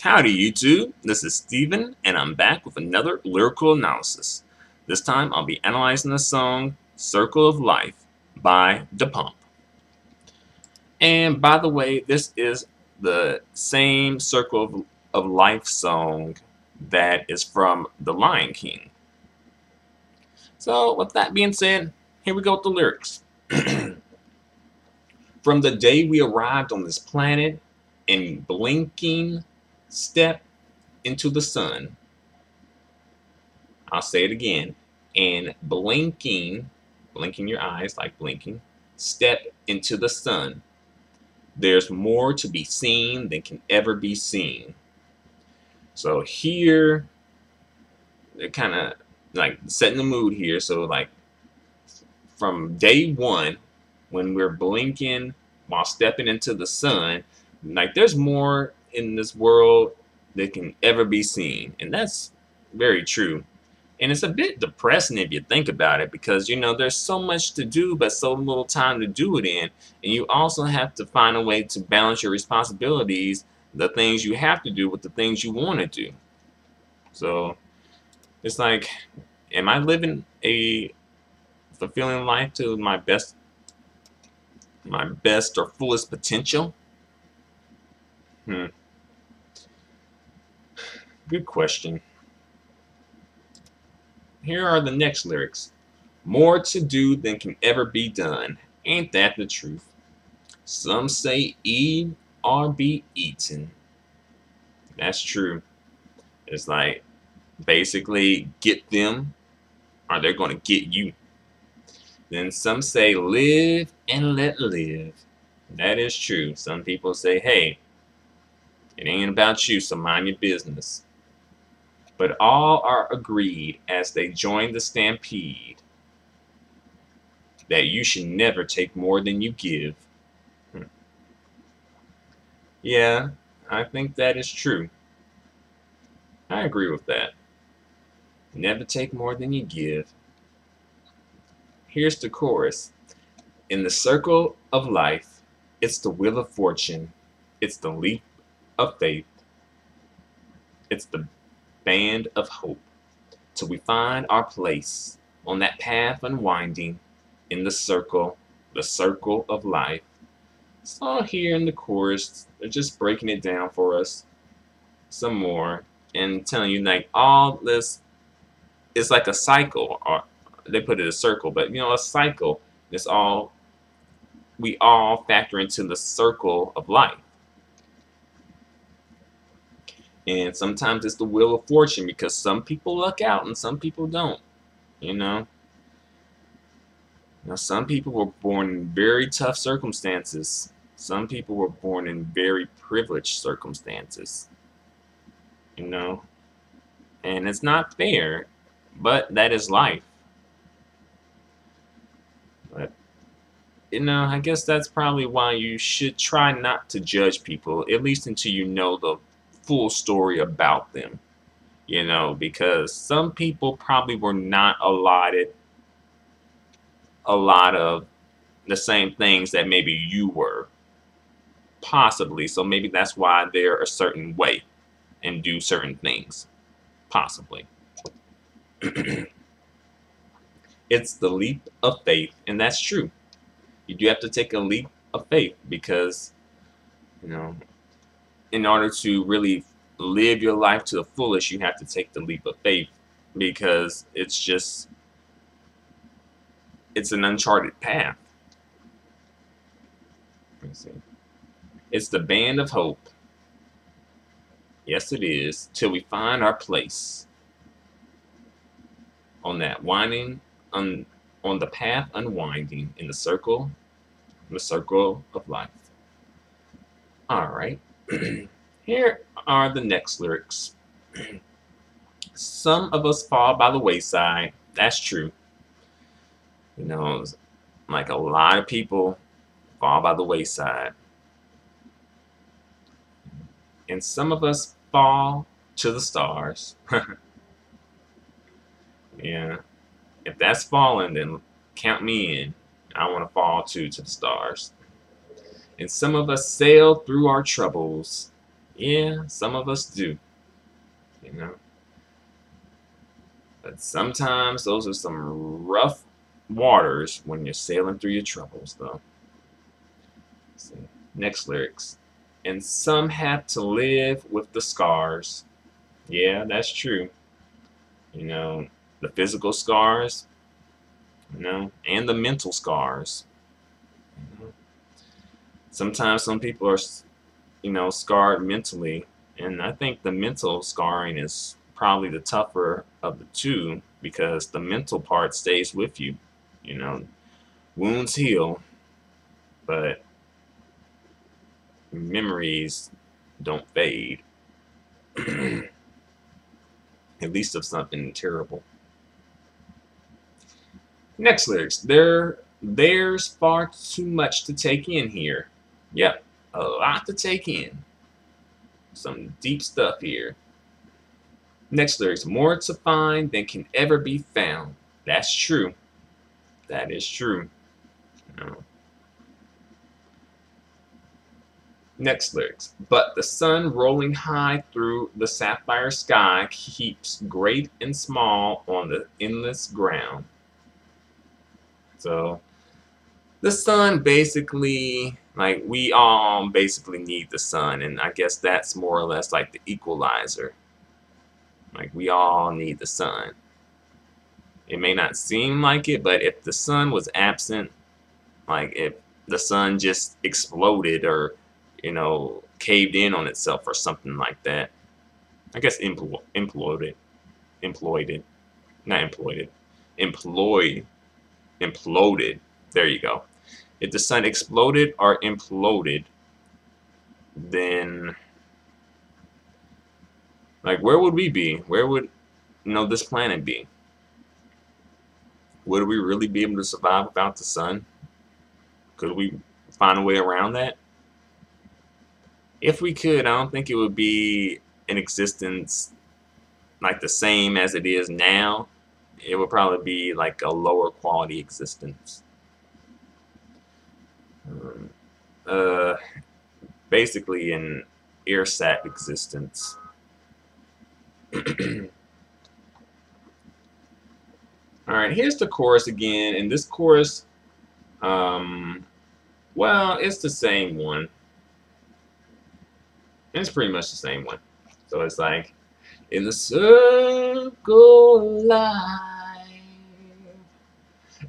Howdy YouTube, this is Steven and I'm back with another lyrical analysis. This time I'll be analyzing the song Circle of Life by Da Pump. And by the way, this is the same Circle of, of Life song that is from The Lion King. So with that being said, here we go with the lyrics. from the day we arrived on this planet in blinking step into the sun. I'll say it again. And blinking, blinking your eyes like blinking, step into the sun. There's more to be seen than can ever be seen. So here, they're kind of like setting the mood here. So like from day one, when we're blinking while stepping into the sun, like there's more in this world that can ever be seen. And that's very true. And it's a bit depressing if you think about it because, you know, there's so much to do but so little time to do it in. And you also have to find a way to balance your responsibilities, the things you have to do with the things you want to do. So it's like, am I living a fulfilling life to my best, my best or fullest potential? Hmm. Good question. Here are the next lyrics. More to do than can ever be done. Ain't that the truth? Some say eat or be eaten. That's true. It's like basically get them or they're going to get you. Then some say live and let live. That is true. Some people say, hey, it ain't about you, so mind your business. But all are agreed as they join the stampede that you should never take more than you give. Hmm. Yeah, I think that is true. I agree with that. Never take more than you give. Here's the chorus. In the circle of life, it's the wheel of fortune, it's the leap of faith. It's the band of hope till we find our place on that path unwinding in the circle, the circle of life. So here in the chorus, they're just breaking it down for us some more and telling you like all this is like a cycle or they put it a circle, but you know a cycle. It's all we all factor into the circle of life. And sometimes it's the wheel of fortune because some people luck out and some people don't. You know? Now, some people were born in very tough circumstances. Some people were born in very privileged circumstances. You know? And it's not fair, but that is life. But, you know, I guess that's probably why you should try not to judge people, at least until you know the full story about them. You know, because some people probably were not allotted a lot of the same things that maybe you were. Possibly. So maybe that's why they're a certain way and do certain things. Possibly. it's the leap of faith, and that's true. You do have to take a leap of faith because, you know, in order to really live your life to the fullest, you have to take the leap of faith because it's just it's an uncharted path. Let's see. It's the band of hope. Yes, it is. Till we find our place on that winding, on, on the path unwinding in the circle, the circle of life. All right. Here are the next lyrics. Some of us fall by the wayside. That's true. You know, like a lot of people fall by the wayside. And some of us fall to the stars. yeah. If that's falling, then count me in. I want to fall too to the stars. And some of us sail through our troubles Yeah, some of us do. You know. But sometimes those are some rough waters when you're sailing through your troubles, though. See. Next lyrics. And some have to live with the scars. Yeah, that's true. You know, the physical scars, you know, and the mental scars. Sometimes some people are, you know, scarred mentally, and I think the mental scarring is probably the tougher of the two because the mental part stays with you. You know, wounds heal, but memories don't fade. At least of something terrible. Next lyrics. There, there's far too much to take in here. Yep, a lot to take in. Some deep stuff here. Next lyrics. More to find than can ever be found. That's true. That is true. Know. Next lyrics. But the sun rolling high through the sapphire sky keeps great and small on the endless ground. So the sun basically, like we all basically need the sun, and I guess that's more or less like the equalizer. Like we all need the sun. It may not seem like it, but if the sun was absent, like if the sun just exploded or you know, caved in on itself or something like that. I guess empl employed employed it, not employed it, employed, imploded. There you go. If the sun exploded or imploded, then like where would we be? Where would you know this planet be? Would we really be able to survive without the sun? Could we find a way around that? if we could, I don't think it would be in existence like the same as it is now. It would probably be like a lower quality existence. Uh, basically an ersatz existence. Alright, here's the chorus again, and this chorus, um, well, it's the same one. It's pretty much the same one. So it's like, in the circle of life,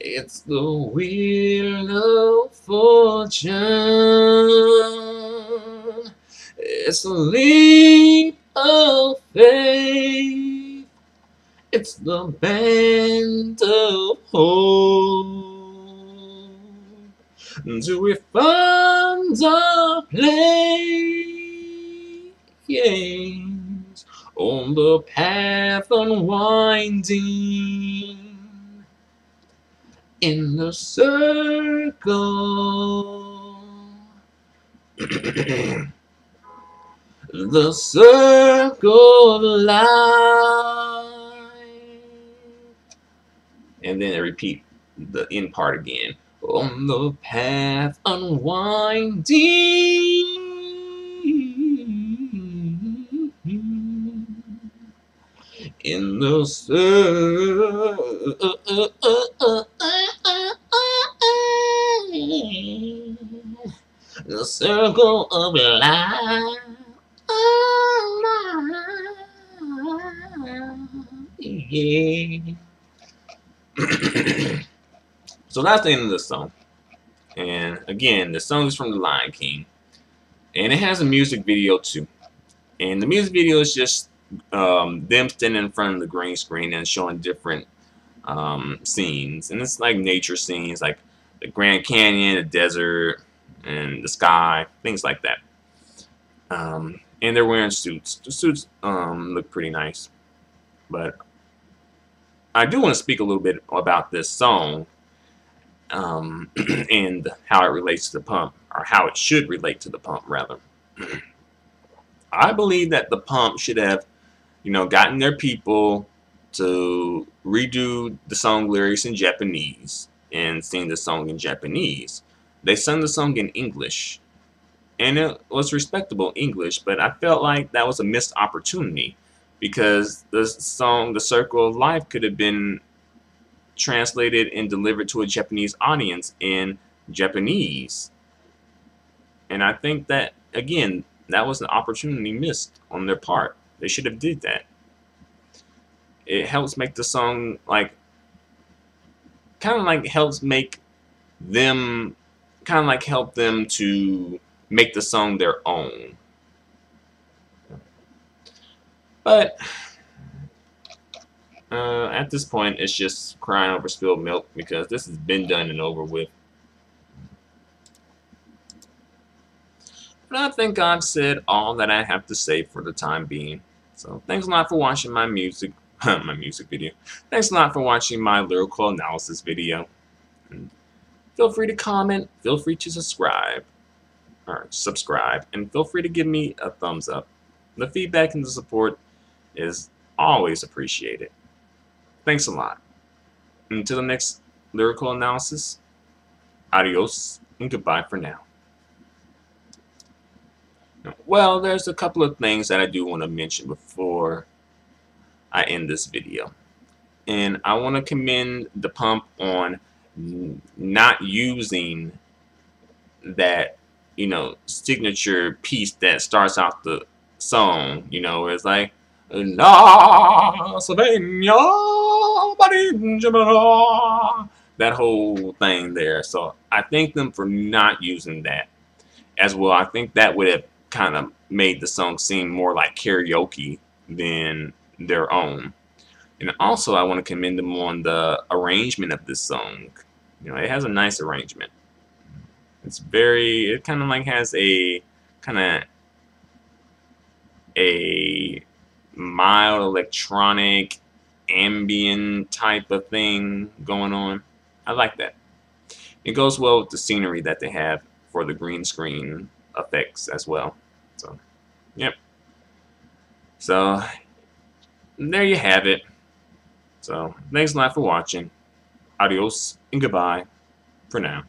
it's the wheel of fortune. It's the leap of faith. It's the band of hope. Do we find a place? on the path unwinding in the circle. the circle of life. And then I repeat the end part again. On the path unwinding in the the circle of life. Yeah. so that's the end of the song. And again, the song is from The Lion King. And it has a music video too. And the music video is just um, them standing in front of the green screen and showing different um, scenes. And it's like nature scenes, like the Grand Canyon, the desert, and the sky, things like that. Um, and they're wearing suits. The suits um, look pretty nice. But I do want to speak a little bit about this song um, and how it relates to Da Pump, or how it should relate to Da Pump, rather. I believe that Da Pump should have you know, gotten their people to redo the song lyrics in Japanese and sing the song in Japanese. They sung the song in English. and it was respectable English, but I felt like that was a missed opportunity because the song The Circle of Life could have been translated and delivered to a Japanese audience in Japanese. And I think that, again, that was an opportunity missed on their part. They should have did that. It helps make the song, like, kind of like helps make them, kind of like help them to make the song their own. But uh, at this point, it's just crying over spilled milk because this has been done and over with. But I think I've said all that I have to say for the time being. So thanks a lot for watching my music, my music video. Thanks a lot for watching my lyrical analysis video. And feel free to comment. Feel free to subscribe, or subscribe, and feel free to give me a thumbs up. The feedback and the support is always appreciated. Thanks a lot. Until the next lyrical analysis, adios and goodbye for now. Well, there's a couple of things that I do want to mention before I end this video. And I want to commend Da Pump on not using that, you know, signature piece that starts out the song, you know, it's like, that whole thing there. So I thank them for not using that as well. I think that would have kind of made the song seem more like karaoke than their own. And also, I want to commend them on the arrangement of this song. You know, it has a nice arrangement. It's very, it kind of like has a kind of a mild electronic ambient type of thing going on. I like that. It goes well with the scenery that they have for the green screen effects as well. So, yep. So, there you have it. So, thanks a lot for watching. Adios and goodbye for now.